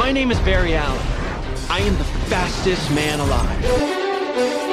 My name is Barry Allen. I am the fastest man alive.